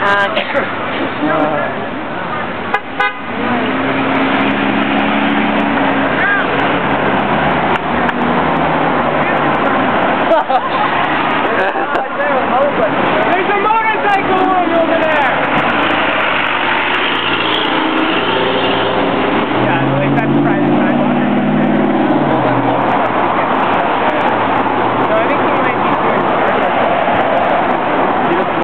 Uh, Ha ha ha!